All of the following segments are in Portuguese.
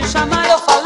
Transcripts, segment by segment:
te chamar, eu falo.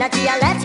Na dialética